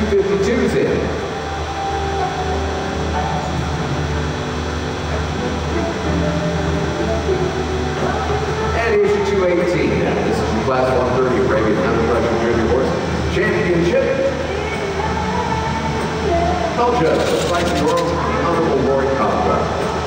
5252s in. Class 130 Arabian Hunter Freshman Junior Horse Championship. Help judge, despite the Honorable Lori Cobb.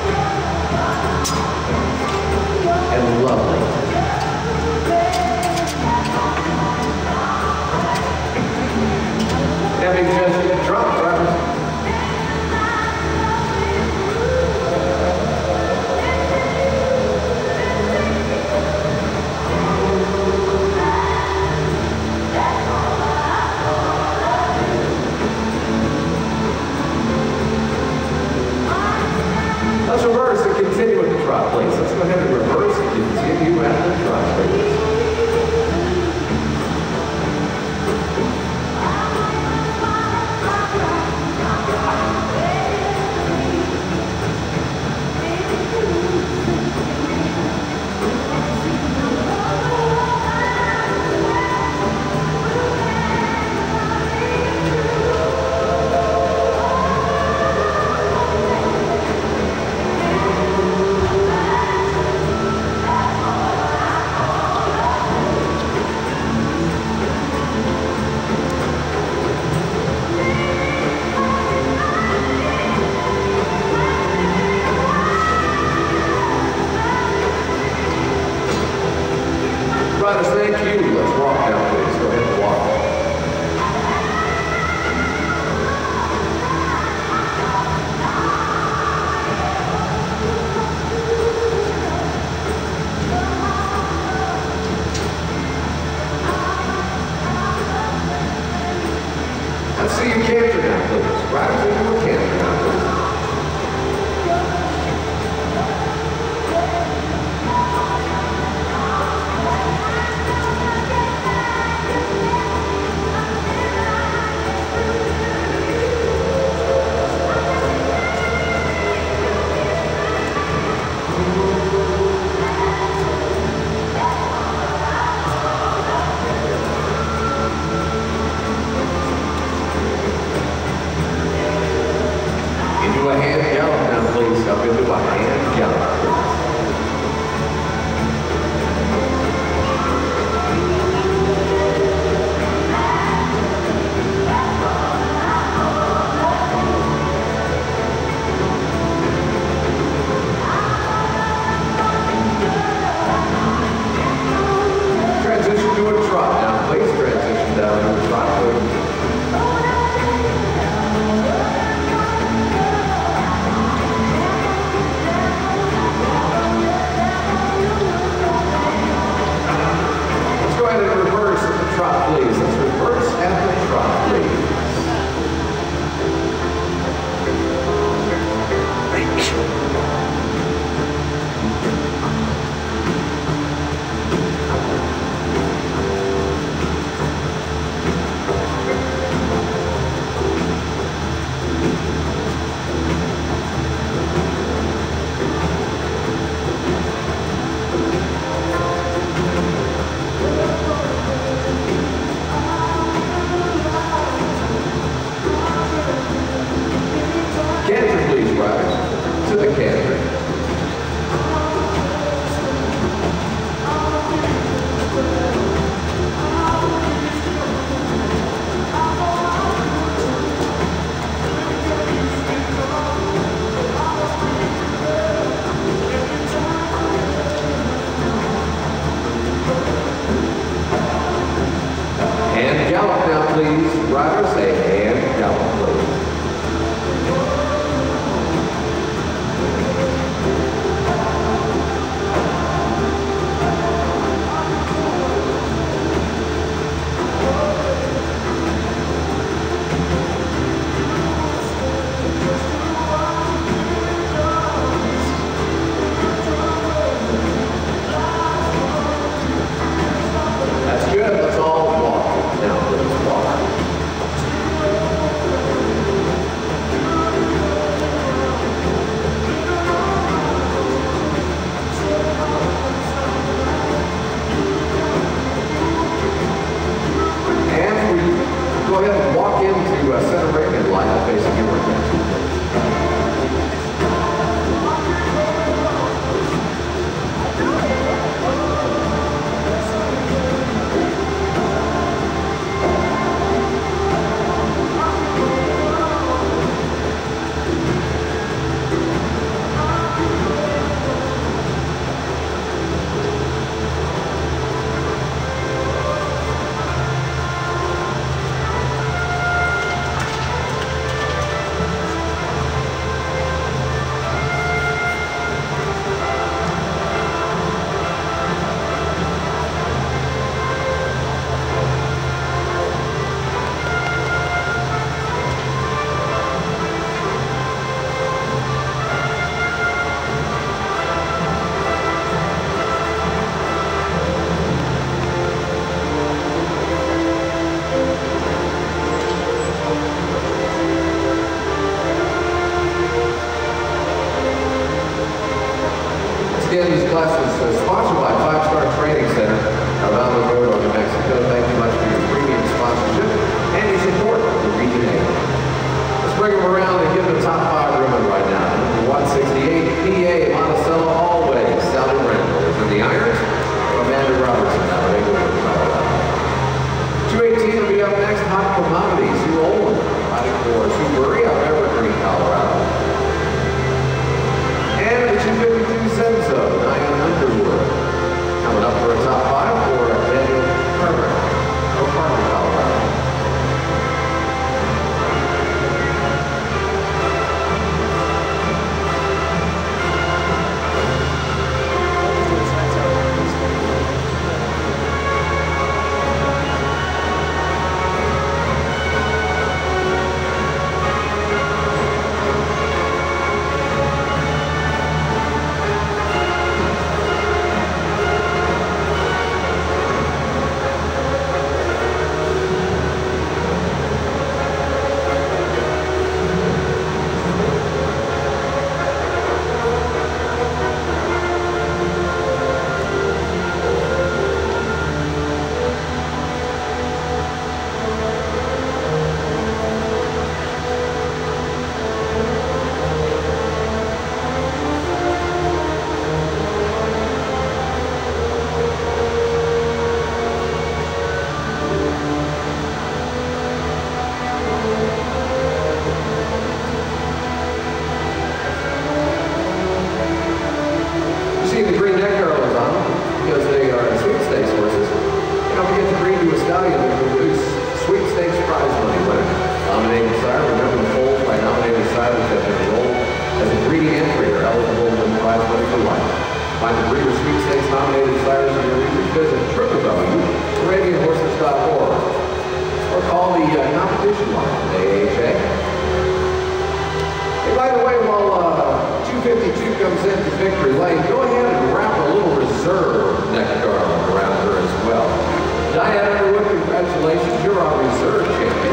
please. AHA. Hey, by the way, while uh, 252 comes into Victory Lane, go ahead and wrap a little reserve neck garland around her as well. Diana congratulations, you're our reserve champion.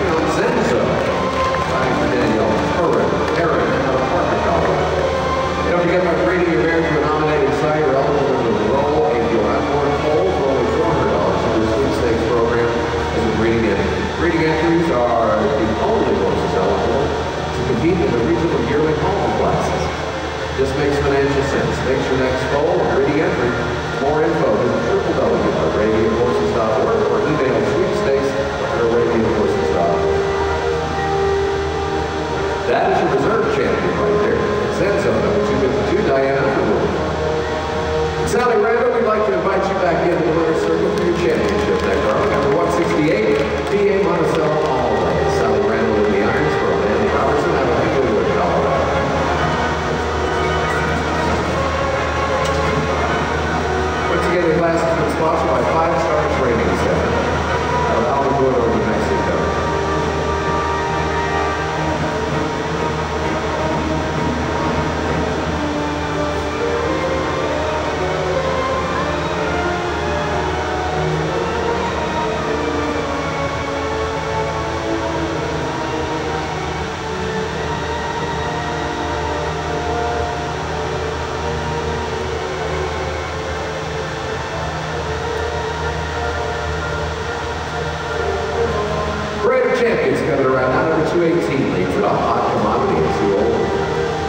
champions coming around. Now number 218 leads it a Hot commodity is the old.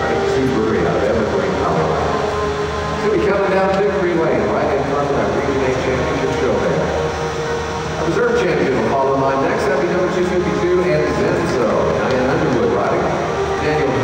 Right, two brewery out of Evergreen, Colorado. It's going to be coming down victory lane right in front of that Region 8 championship show there. reserve champion will follow line next. That'll be number 252 and Zenzo. Diane Underwood riding. Daniel